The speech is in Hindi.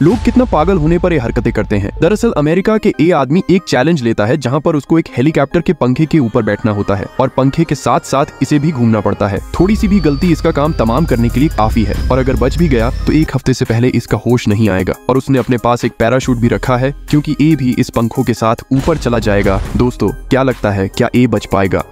लोग कितना पागल होने पर ये हरकतें करते हैं। दरअसल अमेरिका के ए आदमी एक चैलेंज लेता है, जहाँ पर उसको एक हेलीकॉप्टर के पंखे के ऊपर बैठना होता है और पंखे के साथ साथ इसे भी घूमना पड़ता है। थोड़ी सी भी गलती इसका काम तमाम करने के लिए काफ़ी है। और अगर बच भी गया तो एक हफ़्ते से पहले इसका होश नहीं आएगा। और उसने अपने पास एक पैराशूट भी रखा है, क्यूँकी ए भी इस पंखों के साथ ऊपर चला जाएगा। दोस्तों, क्या लगता है, क्या ए बच पाएगा?